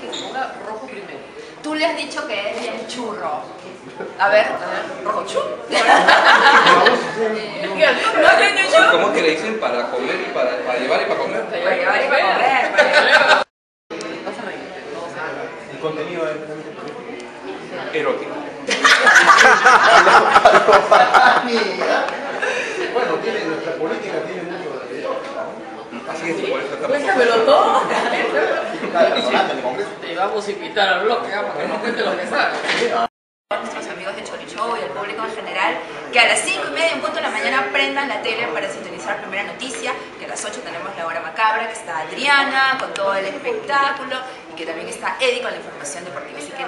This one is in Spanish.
que se ponga rojo primero. Tú le has dicho que es bien churro. A ver, rojo chu. ¿no tiene churro? ¿Cómo que le dicen para comer y para, para llevar y para comer? Para llevar y para comer. para llevar. El contenido es Erótico. Bueno, tiene, nuestra política tiene mucho de. Así es, por eso estamos. Cuéntamelo todo. Está hablando en el Congreso. Te vamos a invitar al bloque, que nos cuente lo que sabe. nuestros amigos de Chori Show y al público en general que a las 5 y media en punto de la mañana prendan la tele para sintonizar Primera Noticia, que a las 8 tenemos la hora macabra, que está Adriana con todo el espectáculo y que también está Eddie con la información deportiva. Así que.